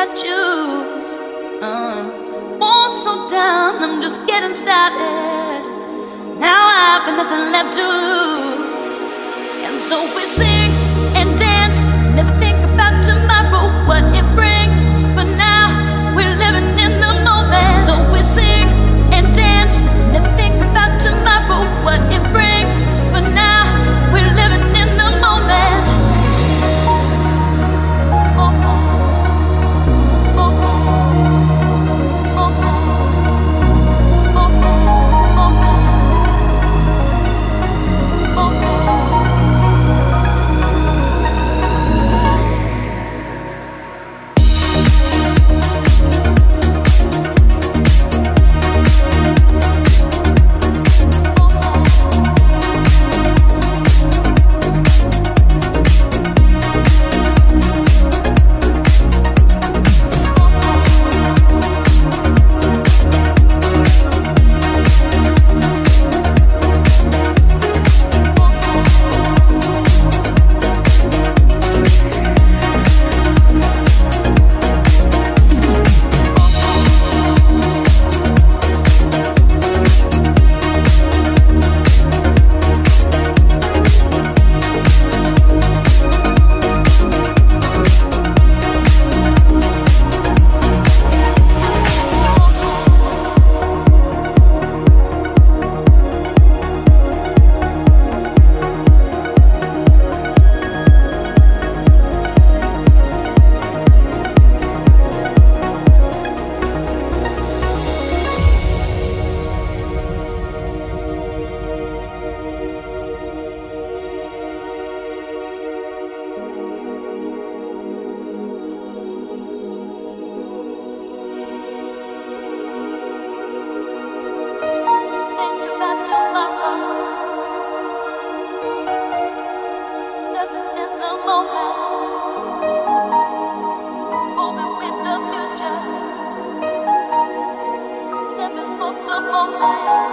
I choose. Uh, want so down, I'm just getting started. Now I've got nothing left to lose, and so we sing. homem.